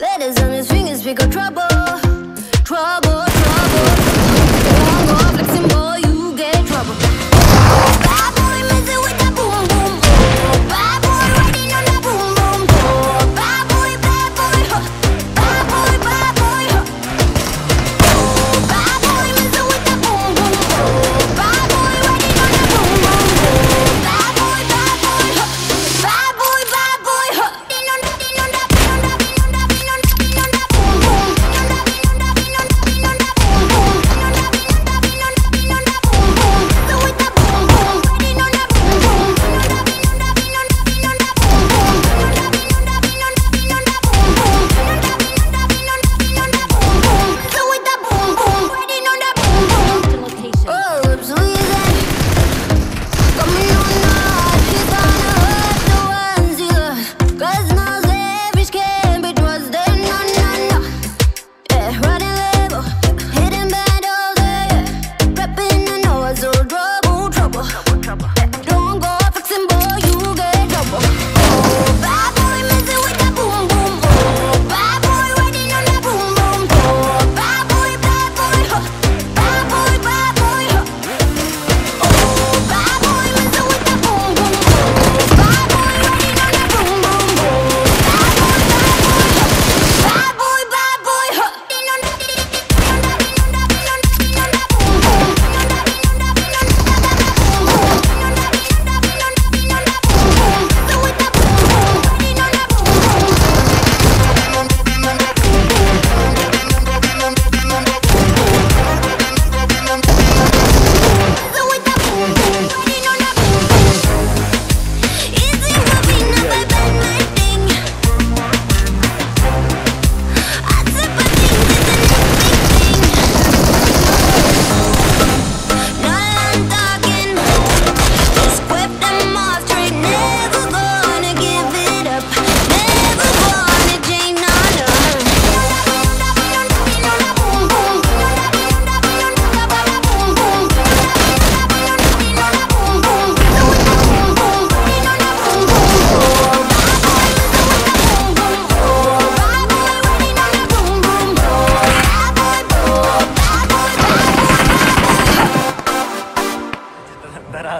Ladies on his fingers, we got trouble.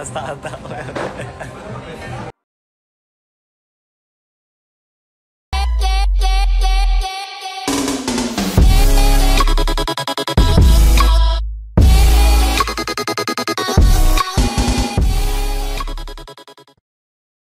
スターター